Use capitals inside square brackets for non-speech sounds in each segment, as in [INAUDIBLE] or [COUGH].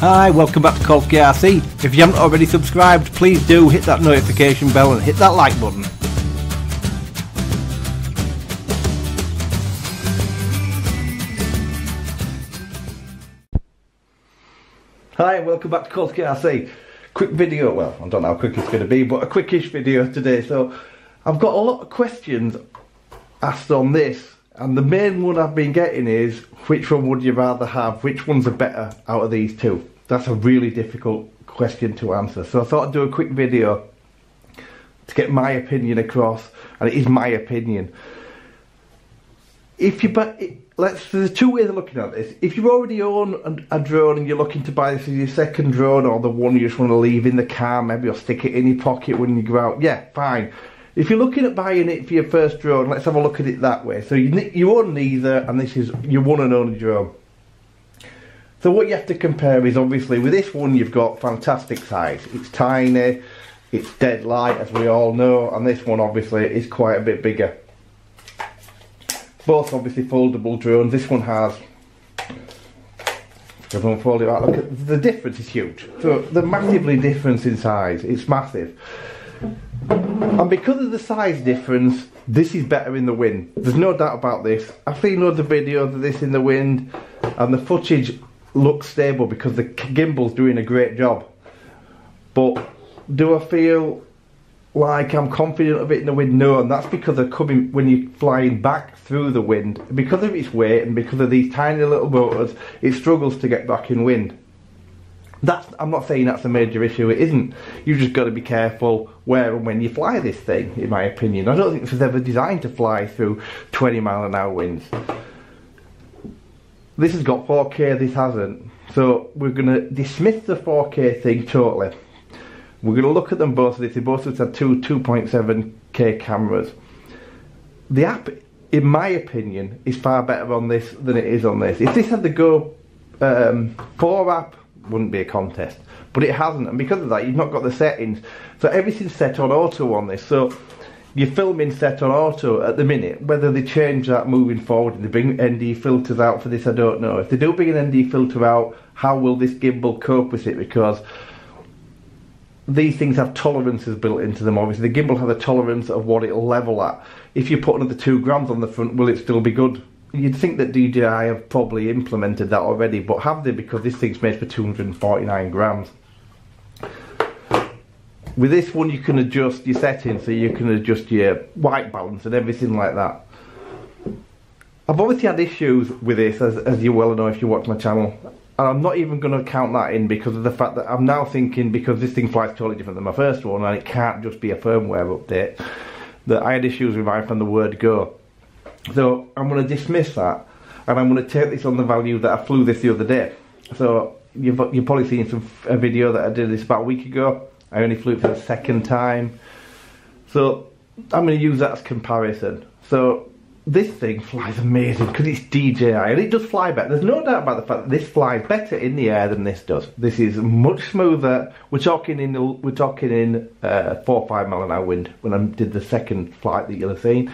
Hi, welcome back to Colski RC. If you haven't already subscribed, please do hit that notification bell and hit that like button. Hi, welcome back to Colski RC. Quick video, well, I don't know how quick it's going to be, but a quickish video today. So, I've got a lot of questions asked on this, and the main one I've been getting is which one would you rather have? Which one's the better out of these two? That's a really difficult question to answer. So, I thought I'd do a quick video to get my opinion across, and it is my opinion. If you but let's there's two ways of looking at this. If you already own a, drone and you're looking to buy this as your second drone or the one you just want to leave in the car, maybe you'll stick it in your pocket when you go out, yeah, fine. If you're looking at buying it for your first drone, let's have a look at it that way. So you you own neither, and this is your one and only drone. So what you have to compare is obviously with this one you've got fantastic size. It's tiny, it's dead light as we all know, and this one obviously is quite a bit bigger both obviously foldable drones. This one has. If I fold it out, look at the difference is huge. So the massively difference in size. It's massive. And because of the size difference, this is better in the wind. There's no doubt about this. I've seen loads of videos of this in the wind, and the footage looks stable because the gimbal's doing a great job. But do I feel like I'm confident of it in the wind. No, and that's because they're coming when you're flying back through the wind. Because of its weight and because of these tiny little motors, it struggles to get back in wind. That's I'm not saying that's a major issue. It isn't. You've just got to be careful where and when you fly this thing. In my opinion, I don't think this was ever designed to fly through 20 mile an hour winds. This has got 4K. This hasn't. So we're going to dismiss the 4K thing totally. We're going to look at them both. They both have two 2.7K cameras. The app, in my opinion, is far better on this than it is on this. If this had the Go um, 4 app, wouldn't be a contest. But it hasn't, and because of that, you've not got the settings. So everything's set on auto on this. So your filming set on auto at the minute. Whether they change that moving forward and they bring ND filters out for this, I don't know. If they do bring an ND filter out, how will this gimbal cope with it? Because these things have tolerances built into them. Obviously, the gimbal has a tolerance of what it'll level at. If you put another two grams on the front, will it still be good? You'd think that DJI have probably implemented that already, but have they? Because this thing's made for 249 grams. With this one, you can adjust your settings, so you can adjust your white balance and everything like that. I've obviously had issues with this, as, as you well know if you watch my channel. And I'm not even going to count that in because of the fact that I'm now thinking, because this thing flies totally different than my first one, and it can't just be a firmware update, that I had issues with mine from the word go. So I'm going to dismiss that, and I'm going to take this on the value that I flew this the other day. So you've, you've probably seen some a video that I did this about a week ago. I only flew it for the second time. So I'm going to use that as comparison. So this thing flies amazing because it's DJI and it does fly better. There's no doubt about the fact that this flies better in the air than this does. This is much smoother. We're talking in we're talking in uh, four or five mile an hour wind when I did the second flight that you'll have seen.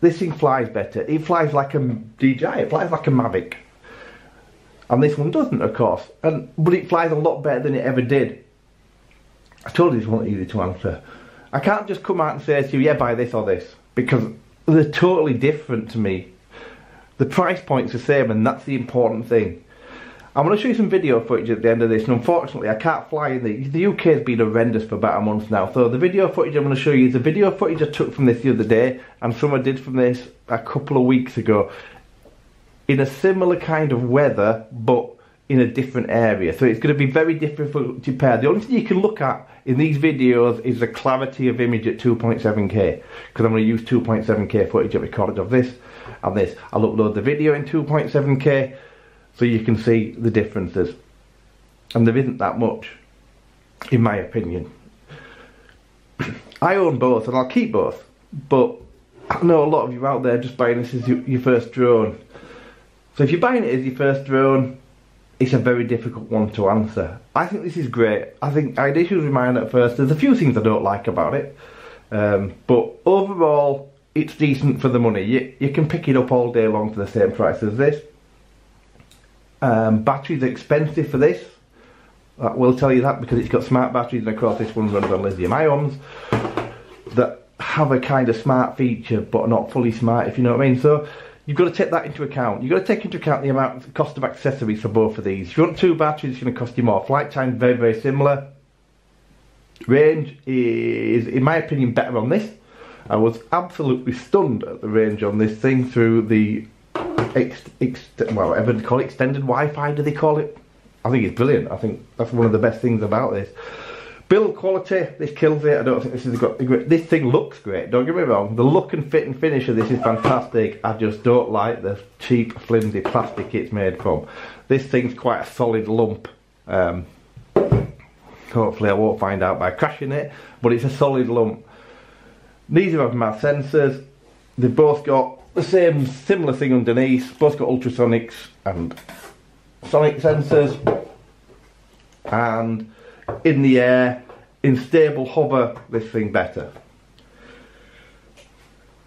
This thing flies better. It flies like a DJI. It flies like a Mavic, and this one doesn't, of course. And but it flies a lot better than it ever did. I told you this wasn't easy to answer. I can't just come out and say to you, yeah, buy this or this because they're totally different to me. The price point's the same and that's the important thing. I'm going to show you some video footage at the end of this and unfortunately I can't fly in the, the UK has been horrendous for about a month now so the video footage I'm going to show you is the video footage I took from this the other day and some I did from this a couple of weeks ago in a similar kind of weather but in a different area. So it's going to be very difficult to pair The only thing you can look at in these videos is the clarity of image at 2.7k because I'm going to use 2.7k footage I recorded of this and this. I'll upload the video in 2.7k so you can see the differences. And there isn't that much, in my opinion. I own both and I'll keep both, but I know a lot of you out there just buying this as your first drone. So if you're buying it as your first drone, it's a very difficult one to answer. I think this is great. I think I had issues with mine at first. There's a few things I don't like about it. Um, but overall, it's decent for the money. You, you can pick it up all day long for the same price as this. Um, battery's expensive for this. I will tell you that because it's got smart batteries and of course this one runs on lithium ions that have a kind of smart feature but not fully smart if you know what I mean. So you've got to take that into account. You've got to take into account the amount the cost of accessories for both of these. If you want two batteries it's going to cost you more. Flight time very very similar. Range is in my opinion better on this. I was absolutely stunned at the range on this thing through the ex, ex well whatever they call it, extended Wi-Fi do they call it? I think it's brilliant. I think that's one of the best things about this. Build quality, this kills it. I don't think this is got this thing looks great. Don't get me wrong. The look and fit and finish of this is fantastic. I just don't like the cheap, flimsy plastic it's made from. This thing's quite a solid lump. Um, hopefully, I won't find out by crashing it, but it's a solid lump. These are my sensors. They've both got the same similar thing underneath. Both got ultrasonics and sonic sensors. And in the air in stable hover this thing better.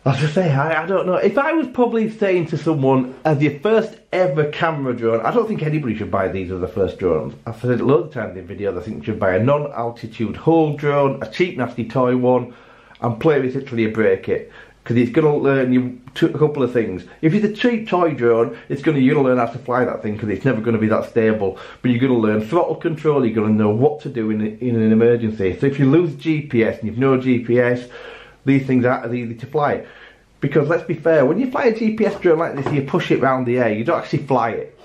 I was just say I, I don't know. If I was probably saying to someone as your first ever camera drone? I don't think anybody should buy these as the first drones. I've said it loads of times in videos I think you should buy a non-altitude hold drone a cheap nasty toy one and play with it till you break it because it's going to learn you a couple of things. If it's a cheap toy drone, it's going to you're going to learn how to fly that thing because it's never going to be that stable. But you're going to learn throttle control. You're going to know what to do in in an emergency. So if you lose GPS and you've no GPS, these things aren't as easy to fly. Because let's be fair, when you fly a GPS drone like this, you push it around the air. You don't actually fly it.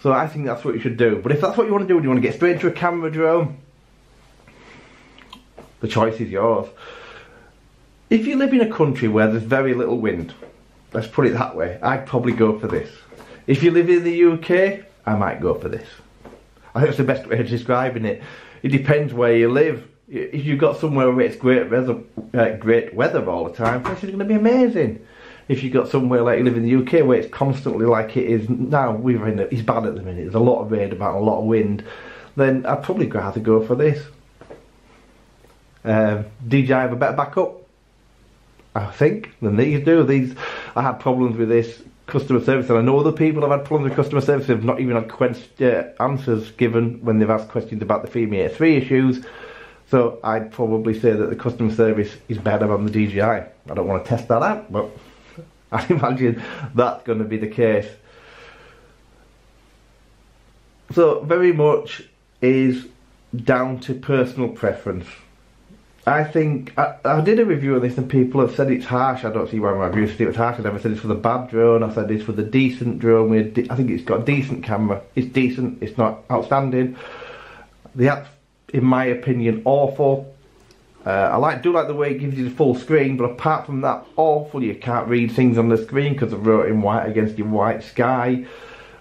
So I think that's what you should do. But if that's what you want to do, and you want to get straight into a camera drone, the choice is yours. If you live in a country where there's very little wind, let's put it that way, I'd probably go for this. If you live in the UK, I might go for this. I think that's the best way of describing it. It depends where you live. If you've got somewhere where it's great weather, uh, great weather all the time, this is going to be amazing. If you've got somewhere like you live in the UK where it's constantly like it is now, we're in it's bad at the minute. There's a lot of rain about a lot of wind. Then I'd probably rather go for this. Um, DJI have a better backup. I think, than these do. These, I had problems with this customer service, and I know other people have had problems with customer service. They've not even had uh, answers given when they've asked questions about the FIMI 3 issues. So I'd probably say that the customer service is better on the DJI. I don't want to test that out, but [LAUGHS] I imagine that's going to be the case. So very much is down to personal preference. I think I, I, did a review of this and people have said it's harsh. I don't see why my review said it was harsh. I never said it's for the bad drone. I said it's for the decent drone. I think it's got a decent camera. It's decent. It's not outstanding. The app's, in my opinion, awful. Uh, I like do like the way it gives you the full screen, but apart from that, awful. You can't read things on the screen because I wrote in white against your white sky.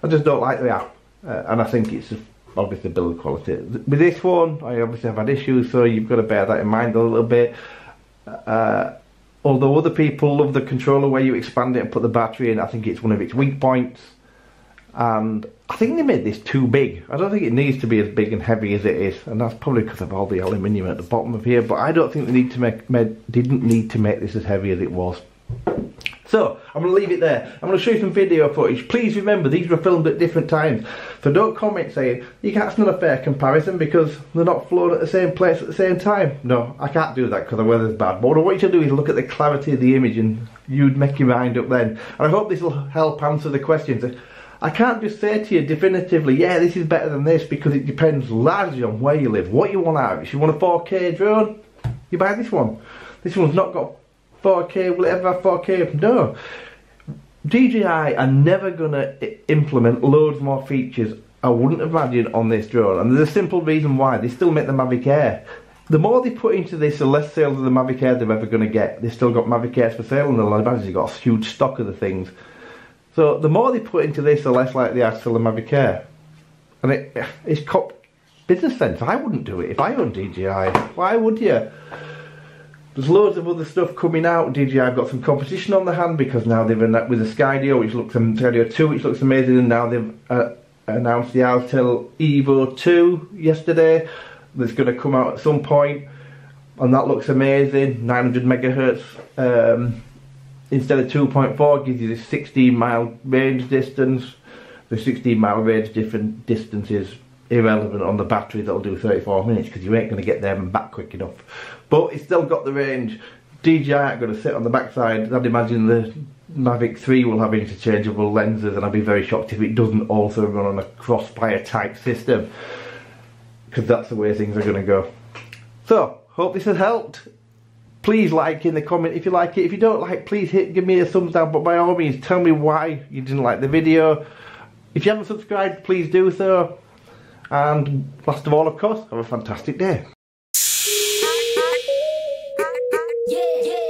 I just don't like the app, uh, and I think it's obviously build quality. With this one, I obviously have had issues, so you've got to bear that in mind a little bit. Uh, although other people love the controller where you expand it and put the battery in, I think it's one of its weak points. And I think they made this too big. I don't think it needs to be as big and heavy as it is, and that's probably because of all the aluminium at the bottom of here. But I don't think they need to make, made, didn't need to make this as heavy as it was. So, I'm going to leave it there. I'm going to show you some video footage. Please remember, these were filmed at different times. So don't comment saying, it's not a fair comparison because they're not flown at the same place at the same time. No, I can't do that because the weather's bad. But what I want you to do is look at the clarity of the image and you'd make your mind up then. And I hope this will help answer the questions. I can't just say to you definitively, yeah, this is better than this because it depends largely on where you live, what you want out of it. If you want a 4K drone, you buy this one. This one's not got 4K, will it ever have 4K? No. DJI are never going to implement loads more features I wouldn't imagine on this drone. And there's a simple reason why. They still make the Mavic Air. The more they put into this, the less sales of the Mavic Air they're ever going to get. They've still got Mavic Airs for sale and they've got a huge stock of the things. So the more they put into this, the less likely they are to sell the Mavic Air. And it, it's cop business sense. I wouldn't do it if I owned DJI. Why would you? There's loads of other stuff coming out. DJI have got some competition on the hand because now they've with the Skydio, which looks Skydio 2, which looks amazing, and now they've uh, announced the Autel Evo 2 yesterday. That's going to come out at some point, and that looks amazing. 900 megahertz um, instead of 2.4 gives you the 16 mile range distance. The 16 mile range different distances irrelevant on the battery that'll do 34 minutes because you ain't going to get there and back quick enough. But it's still got the range. DJI aren't going to sit on the backside. I'd imagine the Mavic 3 will have interchangeable lenses and I'd be very shocked if it doesn't also run on a crossfire type system because that's the way things are going to go. So, hope this has helped. Please like in the comment if you like it. If you don't like, please hit give me a thumbs down. But by all means, tell me why you didn't like the video. If you haven't subscribed, please do so. And last of all, of course, have a fantastic day. Yeah, yeah.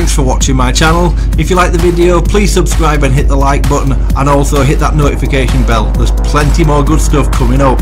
Thanks for watching my channel. If you like the video, please subscribe and hit the like button and also hit that notification bell. There's plenty more good stuff coming up.